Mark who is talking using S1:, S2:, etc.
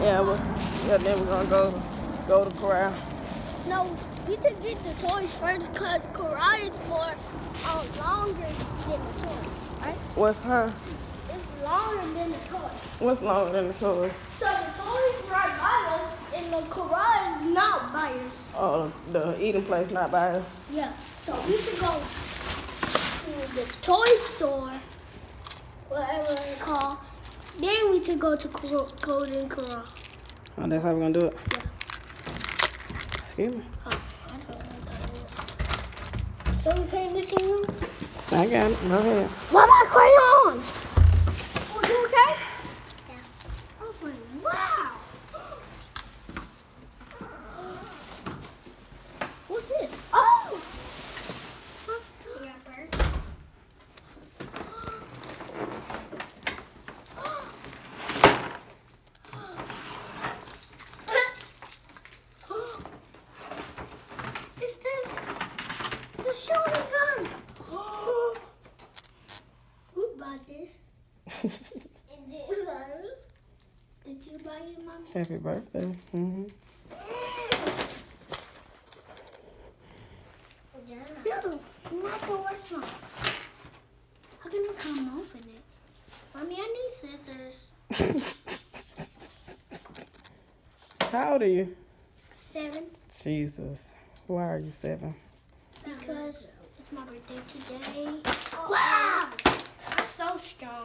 S1: Yeah, well, yeah, then we're gonna go go to corral.
S2: No, we could get the toys first because corral is more uh, longer than the toy, right?
S1: What's huh?
S2: It's longer than the toy.
S1: What's longer than the toy?
S2: So the toy is right by us, and the corral is not by us.
S1: Oh, the eating place not by us.
S2: Yeah, so we should go to the toy Should go to Golden Corral.
S1: Oh, that's how we're gonna do it.
S2: Yeah.
S1: Excuse me.
S2: Oh, I don't know. So we paying this in you?
S1: I got it. Go ahead.
S2: What about crayon? Oh, you okay? Yeah. Oh my, wow. What's this? Oh! What's the wrapper? Is this the shooting gun? Who bought this? Is it mommy? Did you buy it, mommy?
S1: Happy birthday. Mm-hmm.
S2: No, not the worst one. How can you come open it? Mommy, I need scissors.
S1: How old are you?
S2: Seven,
S1: Jesus. Why are you seven?
S2: Because it's my birthday today. Oh, wow! Oh. I'm so strong.